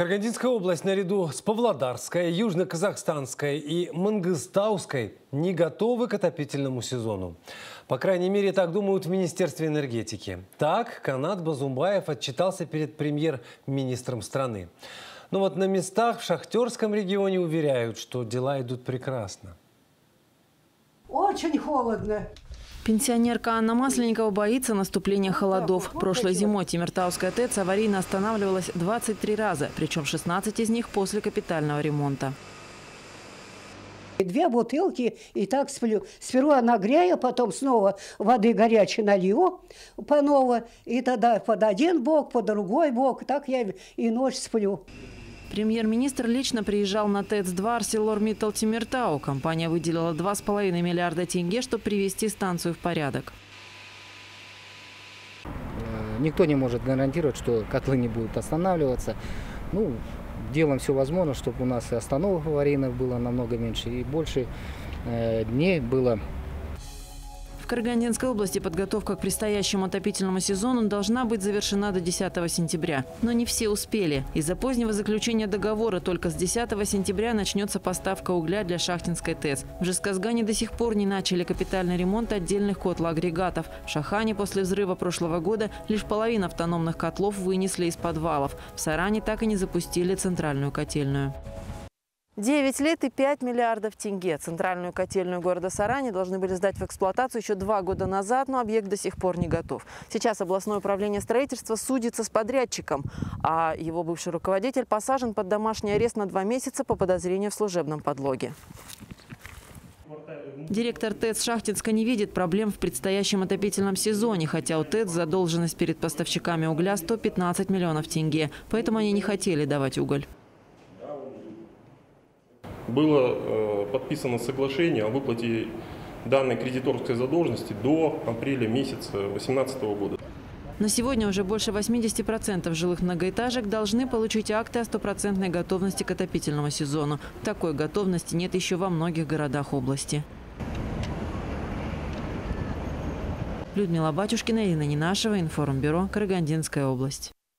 Карагандинская область наряду с Павлодарской, Южно-Казахстанской и Мангыстауской не готовы к отопительному сезону. По крайней мере, так думают в Министерстве энергетики. Так, Канат Базумбаев отчитался перед премьер-министром страны. Но вот на местах в Шахтерском регионе уверяют, что дела идут прекрасно. Очень холодно. Пенсионерка Анна Масленникова боится наступления холодов. Прошлой зимой Тимиртауская ТЭЦ аварийно останавливалась 23 раза, причем 16 из них после капитального ремонта. Две бутылки и так сплю. Сперва нагрею, потом снова воды горячей налью по ново. И тогда под один бок, под другой бок. Так я и ночь сплю. Премьер-министр лично приезжал на ТЭЦ-2 ArcelorMittal Тимиртау. Компания выделила 2,5 миллиарда тенге, чтобы привести станцию в порядок. Э, никто не может гарантировать, что котлы не будут останавливаться. Ну, делаем все возможное, чтобы у нас и остановок аварийных было намного меньше, и больше э, дней было Карагандинской области подготовка к предстоящему отопительному сезону должна быть завершена до 10 сентября. Но не все успели. Из-за позднего заключения договора только с 10 сентября начнется поставка угля для шахтинской ТЭЦ. В Жесказгане до сих пор не начали капитальный ремонт отдельных котлоагрегатов. В Шахане после взрыва прошлого года лишь половина автономных котлов вынесли из подвалов. В Саране так и не запустили центральную котельную. 9 лет и 5 миллиардов тенге. Центральную котельную города Сарани должны были сдать в эксплуатацию еще два года назад, но объект до сих пор не готов. Сейчас областное управление строительства судится с подрядчиком, а его бывший руководитель посажен под домашний арест на два месяца по подозрению в служебном подлоге. Директор ТЭЦ Шахтинска не видит проблем в предстоящем отопительном сезоне, хотя у ТЭЦ задолженность перед поставщиками угля 115 миллионов тенге. Поэтому они не хотели давать уголь было э, подписано соглашение о выплате данной кредиторской задолженности до апреля месяца 2018 года. На сегодня уже больше 80% жилых многоэтажек должны получить акты о стопроцентной готовности к отопительному сезону. Такой готовности нет еще во многих городах области. Людмила Батюшкина, Ирина Нинашева, Информбюро, Карагандинская область.